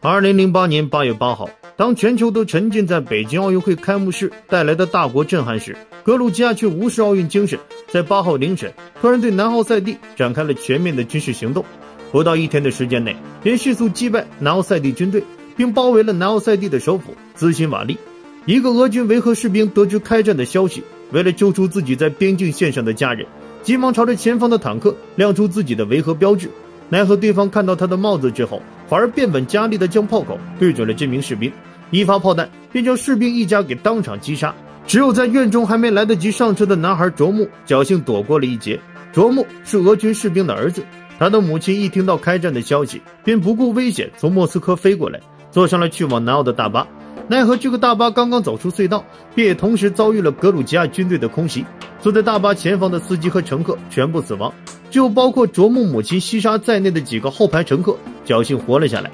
二零零八年八月八号，当全球都沉浸在北京奥运会开幕式带来的大国震撼时，格鲁吉亚却无视奥运精神，在八号凌晨突然对南奥塞蒂展开了全面的军事行动，不到一天的时间内，便迅速击败南奥塞蒂军队，并包围了南奥塞蒂的首府兹辛瓦利。一个俄军维和士兵得知开战的消息，为了救出自己在边境线上的家人，急忙朝着前方的坦克亮出自己的维和标志。奈何对方看到他的帽子之后，而变本加厉地将炮口对准了这名士兵，一发炮弹便将士兵一家给当场击杀。只有在院中还没来得及上车的男孩卓木侥幸躲过了一劫。卓木是俄军士兵的儿子，他的母亲一听到开战的消息，便不顾危险从莫斯科飞过来，坐上了去往南奥的大巴。奈何这个大巴刚刚走出隧道，便也同时遭遇了格鲁吉亚军队的空袭。坐在大巴前方的司机和乘客全部死亡，只有包括卓木母亲西沙在内的几个后排乘客侥幸活了下来。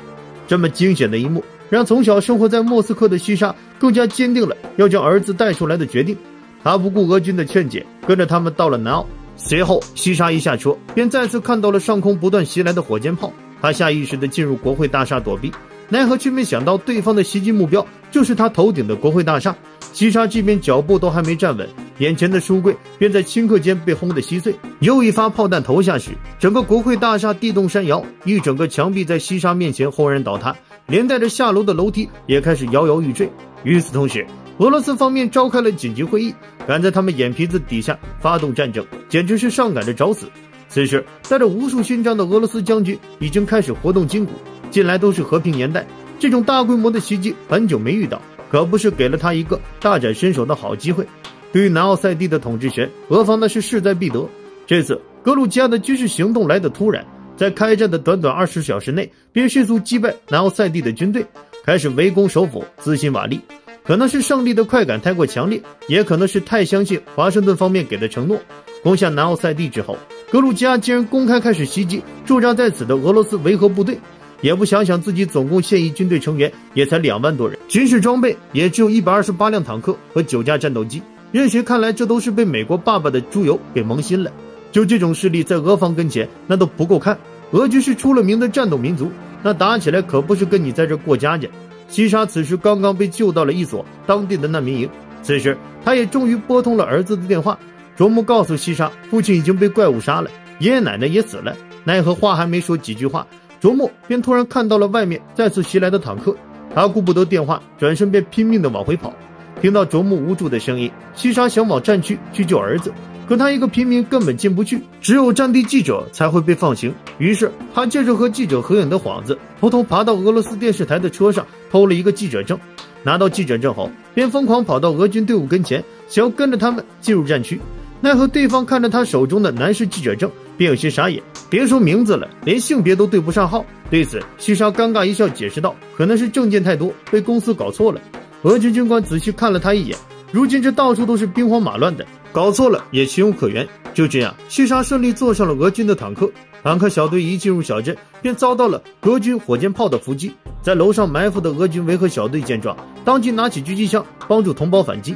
这么惊险的一幕，让从小生活在莫斯科的西沙更加坚定了要将儿子带出来的决定。他不顾俄军的劝解，跟着他们到了南澳。随后，西沙一下车，便再次看到了上空不断袭来的火箭炮。他下意识地进入国会大厦躲避。奈何却没想到，对方的袭击目标就是他头顶的国会大厦。西沙这边脚步都还没站稳，眼前的书柜便在顷刻间被轰得稀碎。又一发炮弹投下时，整个国会大厦地动山摇，一整个墙壁在西沙面前轰然倒塌，连带着下楼的楼梯也开始摇摇欲坠。与此同时，俄罗斯方面召开了紧急会议，赶在他们眼皮子底下发动战争，简直是上赶着找死。此时，带着无数勋章的俄罗斯将军已经开始活动筋骨。近来都是和平年代，这种大规模的袭击很久没遇到，可不是给了他一个大展身手的好机会。对于南奥塞蒂的统治权，俄方那是势在必得。这次格鲁吉亚的军事行动来得突然，在开战的短短二十小时内，便迅速击败南奥塞蒂的军队，开始围攻首府兹辛瓦利。可能是胜利的快感太过强烈，也可能是太相信华盛顿方面给的承诺。攻下南奥塞蒂之后，格鲁吉亚竟然公开开始袭击驻扎在此的俄罗斯维和部队。也不想想自己总共现役军队成员也才两万多人，军事装备也只有一百二十八辆坦克和九架战斗机，任谁看来这都是被美国爸爸的猪油给蒙心了。就这种势力在俄方跟前那都不够看，俄军是出了名的战斗民族，那打起来可不是跟你在这过家家。西沙此时刚刚被救到了一所当地的难民营，此时他也终于拨通了儿子的电话。卓木告诉西沙，父亲已经被怪物杀了，爷爷奶奶也死了，奈何话还没说几句话。卓木便突然看到了外面再次袭来的坦克，他顾不得电话，转身便拼命地往回跑。听到卓木无助的声音，西沙想往战区去救儿子，可他一个平民根本进不去，只有战地记者才会被放行。于是他借着和记者合影的幌子，偷偷爬到俄罗斯电视台的车上，偷了一个记者证。拿到记者证后，便疯狂跑到俄军队伍跟前，想要跟着他们进入战区。奈何对方看着他手中的男士记者证，便有些傻眼。别说名字了，连性别都对不上号。对此，西沙尴尬一笑，解释道：“可能是证件太多，被公司搞错了。”俄军军官仔细看了他一眼。如今这到处都是兵荒马乱的，搞错了也情有可原。就这样，西沙顺利坐上了俄军的坦克。坦克小队一进入小镇，便遭到了俄军火箭炮的伏击。在楼上埋伏的俄军维和小队见状，当即拿起狙击枪帮助同胞反击。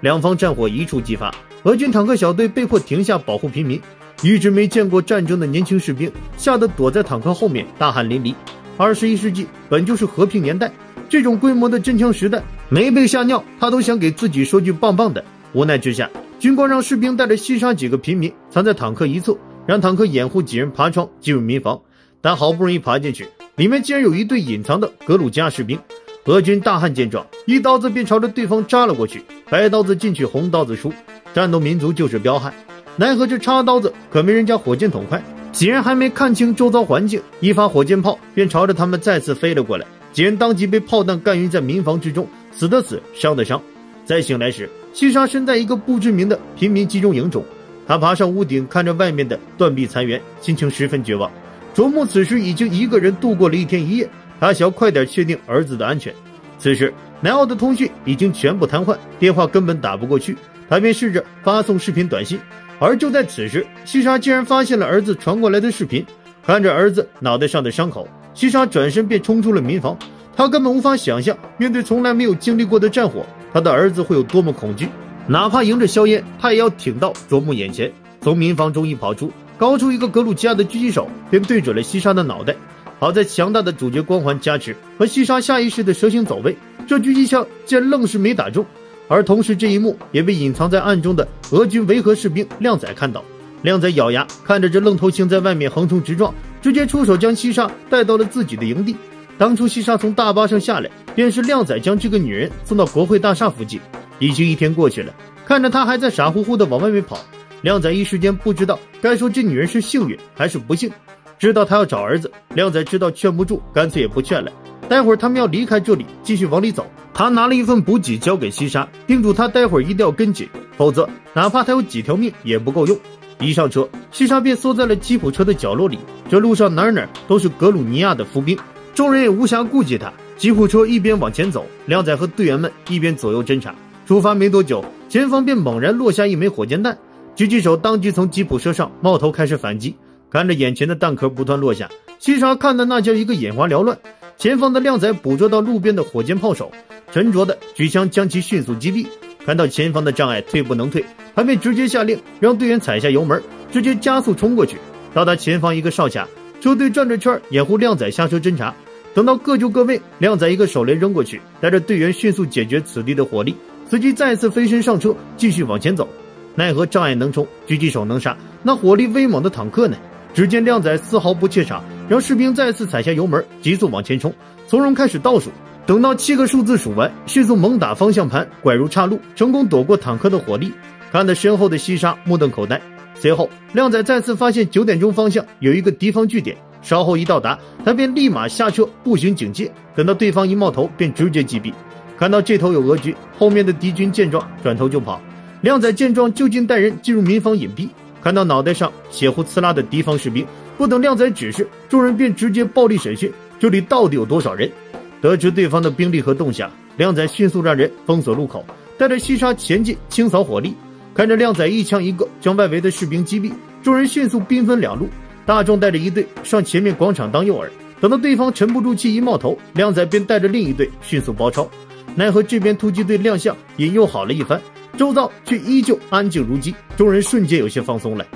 两方战火一触即发。俄军坦克小队被迫停下保护平民，一直没见过战争的年轻士兵吓得躲在坦克后面，大汗淋漓。二十一世纪本就是和平年代，这种规模的真枪实弹，没被吓尿，他都想给自己说句棒棒的。无奈之下，军官让士兵带着西沙几个平民藏在坦克一侧，让坦克掩护几人爬窗进入民房。但好不容易爬进去，里面竟然有一队隐藏的格鲁吉亚士兵。俄军大汉见状，一刀子便朝着对方扎了过去，白刀子进去，红刀子出。战斗民族就是彪悍，奈何这插刀子可没人家火箭筒快。几人还没看清周遭环境，一发火箭炮便朝着他们再次飞了过来。几人当即被炮弹干晕在民房之中，死的死，伤的伤。再醒来时，西沙身在一个不知名的平民集中营中。他爬上屋顶，看着外面的断壁残垣，心情十分绝望。卓木此时已经一个人度过了一天一夜，他想要快点确定儿子的安全。此时，南奥的通讯已经全部瘫痪，电话根本打不过去。他便试着发送视频短信，而就在此时，西沙竟然发现了儿子传过来的视频。看着儿子脑袋上的伤口，西沙转身便冲出了民房。他根本无法想象，面对从来没有经历过的战火，他的儿子会有多么恐惧。哪怕迎着硝烟，他也要挺到卓木眼前。从民房中一跑出，高出一个格鲁吉亚的狙击手便对准了西沙的脑袋。好在强大的主角光环加持和西沙下意识的蛇形走位，这狙击枪竟然愣是没打中。而同时，这一幕也被隐藏在暗中的俄军维和士兵靓仔看到。靓仔咬牙看着这愣头青在外面横冲直撞，直接出手将西沙带到了自己的营地。当初西沙从大巴上下来，便是靓仔将这个女人送到国会大厦附近。已经一天过去了，看着她还在傻乎乎的往外面跑，靓仔一时间不知道该说这女人是幸运还是不幸。知道他要找儿子，靓仔知道劝不住，干脆也不劝了。待会儿他们要离开这里，继续往里走。他拿了一份补给交给西沙，叮嘱他待会儿一定要跟紧，否则哪怕他有几条命也不够用。一上车，西沙便缩在了吉普车的角落里。这路上哪哪都是格鲁尼亚的伏兵，众人也无暇顾及他。吉普车一边往前走，靓仔和队员们一边左右侦查。出发没多久，前方便猛然落下一枚火箭弹，狙击手当即从吉普车上冒头开始反击。看着眼前的弹壳不断落下，西沙看的那叫一个眼花缭乱。前方的靓仔捕捉到路边的火箭炮手，沉着的举枪将其迅速击毙。看到前方的障碍退不能退，还被直接下令让队员踩下油门，直接加速冲过去。到达前方一个哨卡，车队转着圈掩护靓仔下车侦查。等到各就各位，靓仔一个手雷扔过去，带着队员迅速解决此地的火力，随即再次飞身上车继续往前走。奈何障碍能冲，狙击手能杀，那火力威猛的坦克呢？只见靓仔丝毫不怯场，让士兵再次踩下油门，急速往前冲，从容开始倒数。等到七个数字数完，迅速猛打方向盘，拐入岔路，成功躲过坦克的火力，看得身后的西沙目瞪口呆。随后，靓仔再次发现九点钟方向有一个敌方据点，稍后一到达，他便立马下车步行警戒。等到对方一冒头，便直接击毙。看到这头有俄军，后面的敌军见状转头就跑。靓仔见状，就近带人进入民房隐蔽。看到脑袋上血糊刺啦的敌方士兵，不等靓仔指示，众人便直接暴力审讯。这里到底有多少人？得知对方的兵力和动向，靓仔迅速让人封锁路口，带着西沙前进清扫火力。看着靓仔一枪一个将外围的士兵击毙，众人迅速兵分两路。大壮带着一队上前面广场当诱饵，等到对方沉不住气一冒头，靓仔便带着另一队迅速包抄。奈何这边突击队亮相，引诱好了一番。周遭却依旧安静如鸡，众人瞬间有些放松了。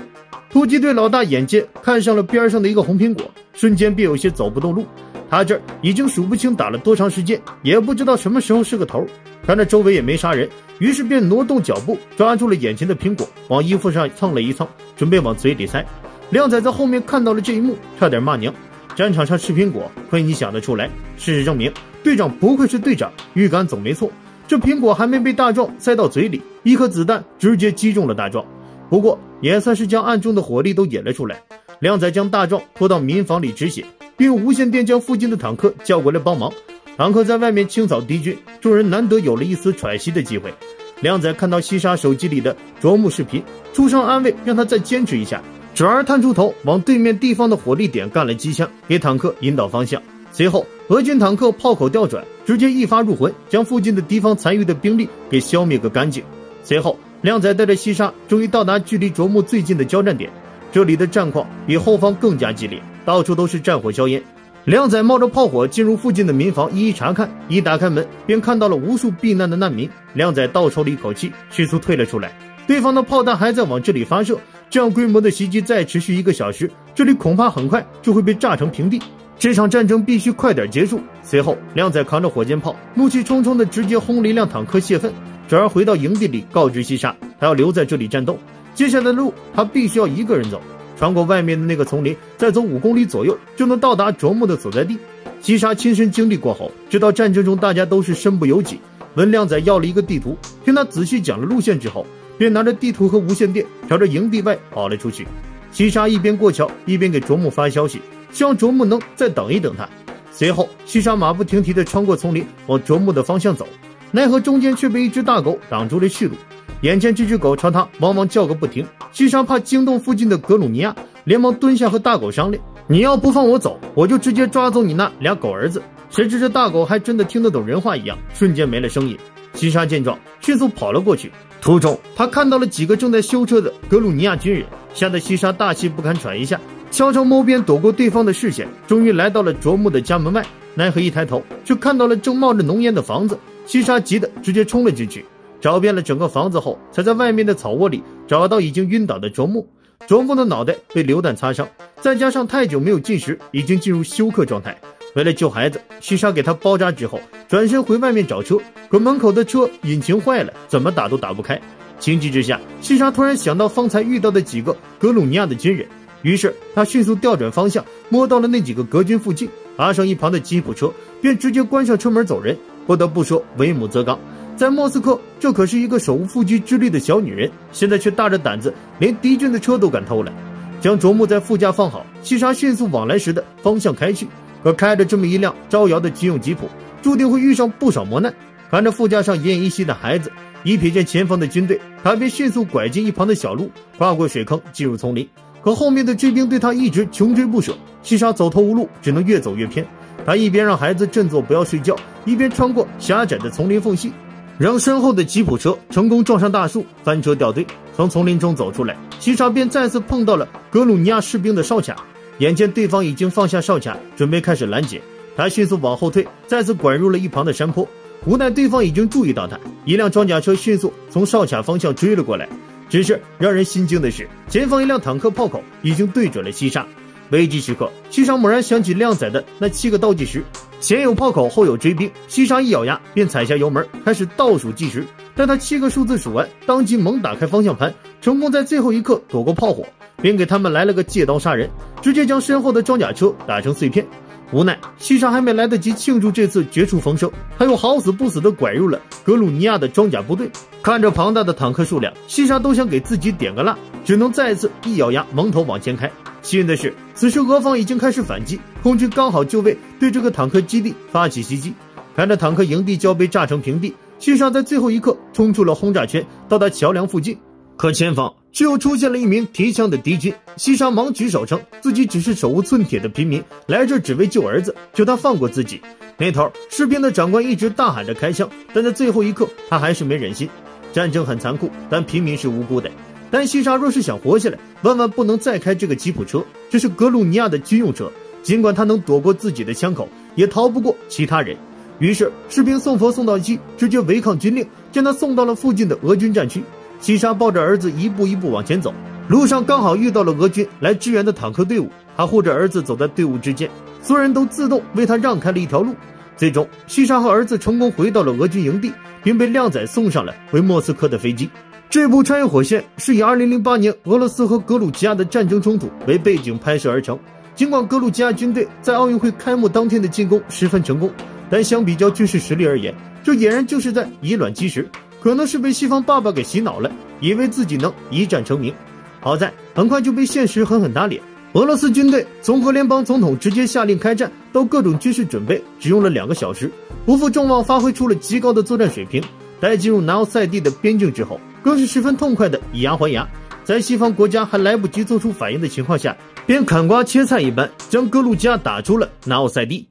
突击队老大眼尖，看上了边上的一个红苹果，瞬间便有些走不动路。他这儿已经数不清打了多长时间，也不知道什么时候是个头。看着周围也没啥人，于是便挪动脚步，抓住了眼前的苹果，往衣服上蹭了一蹭，准备往嘴里塞。靓仔在后面看到了这一幕，差点骂娘。战场上吃苹果，亏你想得出来。事实证明，队长不愧是队长，预感总没错。这苹果还没被大壮塞到嘴里，一颗子弹直接击中了大壮。不过也算是将暗中的火力都引了出来。靓仔将大壮拖到民房里止血，并用无线电将附近的坦克叫过来帮忙。坦克在外面清扫敌军，众人难得有了一丝喘息的机会。靓仔看到西沙手机里的啄木视频，出声安慰，让他再坚持一下，转而探出头往对面地方的火力点干了机枪，给坦克引导方向。随后，俄军坦克炮口调转，直接一发入魂，将附近的敌方残余的兵力给消灭个干净。随后，靓仔带着西沙终于到达距离卓木最近的交战点，这里的战况比后方更加激烈，到处都是战火硝烟。靓仔冒着炮火进入附近的民房，一一查看。一打开门，便看到了无数避难的难民。靓仔倒抽了一口气，迅速退了出来。对方的炮弹还在往这里发射，这样规模的袭击再持续一个小时，这里恐怕很快就会被炸成平地。这场战争必须快点结束。随后，靓仔扛着火箭炮，怒气冲冲的直接轰了一辆坦克泄愤，转而回到营地里告知西沙，他要留在这里战斗。接下来的路他必须要一个人走，穿过外面的那个丛林，再走五公里左右就能到达卓木的所在地。西沙亲身经历过后，知道战争中大家都是身不由己。问靓仔要了一个地图，听他仔细讲了路线之后，便拿着地图和无线电朝着营地外跑了出去。西沙一边过桥，一边给卓木发消息。希望卓木能再等一等他。随后，西沙马不停蹄地穿过丛林，往卓木的方向走。奈何中间却被一只大狗挡住了去路。眼见这只狗朝他汪汪叫个不停，西沙怕惊动附近的格鲁尼亚，连忙蹲下和大狗商量：“你要不放我走，我就直接抓走你那俩狗儿子。”谁知这大狗还真的听得懂人话一样，瞬间没了声音。西沙见状，迅速跑了过去。途中，他看到了几个正在修车的格鲁尼亚军人，吓得西沙大气不敢喘一下。悄悄摸边躲过对方的视线，终于来到了卓木的家门外。奈何一抬头，却看到了正冒着浓烟的房子。西沙急得直接冲了进去，找遍了整个房子后，才在外面的草窝里找到已经晕倒的卓木。卓木的脑袋被榴弹擦伤，再加上太久没有进食，已经进入休克状态。为了救孩子，西莎给他包扎之后，转身回外面找车，可门口的车引擎坏了，怎么打都打不开。情急之下，西莎突然想到方才遇到的几个格鲁尼亚的军人，于是他迅速调转方向，摸到了那几个格军附近，爬上一旁的吉普车，便直接关上车门走人。不得不说，为母则刚，在莫斯科，这可是一个手无缚鸡之力的小女人，现在却大着胆子，连敌军的车都敢偷了。将卓木在副驾放好，西沙迅速往来时的方向开去。可开着这么一辆招摇的军用吉普，注定会遇上不少磨难。看着副驾上奄奄一息的孩子。一瞥见前方的军队，他便迅速拐进一旁的小路，跨过水坑进入丛林。可后面的追兵对他一直穷追不舍，西沙走投无路，只能越走越偏。他一边让孩子振作不要睡觉，一边穿过狭窄的丛林缝隙，让身后的吉普车成功撞上大树，翻车掉队。从丛林中走出来，西沙便再次碰到了格鲁尼亚士兵的哨卡。眼见对方已经放下哨卡，准备开始拦截，他迅速往后退，再次拐入了一旁的山坡。无奈对方已经注意到他，一辆装甲车迅速从哨卡方向追了过来。只是让人心惊的是，前方一辆坦克炮口已经对准了西沙。危急时刻，西沙猛然想起靓仔的那七个倒计时，前有炮口，后有追兵。西沙一咬牙，便踩下油门，开始倒数计时。待他七个数字数完，当即猛打开方向盘，成功在最后一刻躲过炮火，并给他们来了个借刀杀人，直接将身后的装甲车打成碎片。无奈，西沙还没来得及庆祝这次绝处逢生，他又好死不死的拐入了格鲁尼亚的装甲部队。看着庞大的坦克数量，西沙都想给自己点个蜡，只能再次一咬牙，蒙头往前开。幸运的是，此时俄方已经开始反击，空军刚好就位，对这个坦克基地发起袭击。看着坦克营地就要被炸成平地，西沙在最后一刻冲出了轰炸圈，到达桥梁附近。可前方却又出现了一名提枪的敌军，西沙忙举手称自己只是手无寸铁的平民，来这只为救儿子，求他放过自己。那头士兵的长官一直大喊着开枪，但在最后一刻他还是没忍心。战争很残酷，但平民是无辜的。但西沙若是想活下来，万万不能再开这个吉普车，这是格鲁尼亚的军用车。尽管他能躲过自己的枪口，也逃不过其他人。于是士兵送佛送到西，直接违抗军令，将他送到了附近的俄军战区。西沙抱着儿子一步一步往前走，路上刚好遇到了俄军来支援的坦克队伍，他护着儿子走在队伍之间，所有人都自动为他让开了一条路。最终，西沙和儿子成功回到了俄军营地，并被靓仔送上了回莫斯科的飞机。这部《穿越火线》是以2008年俄罗斯和格鲁吉亚的战争冲突为背景拍摄而成。尽管格鲁吉亚军队在奥运会开幕当天的进攻十分成功，但相比较军事实力而言，这俨然就是在以卵击石。可能是被西方爸爸给洗脑了，以为自己能一战成名。好在很快就被现实狠狠打脸。俄罗斯军队从和联邦总统直接下令开战到各种军事准备，只用了两个小时，不负众望，发挥出了极高的作战水平。待进入南奥塞蒂的边境之后，更是十分痛快的以牙还牙，在西方国家还来不及做出反应的情况下，便砍瓜切菜一般将格鲁吉亚打出了南奥塞蒂。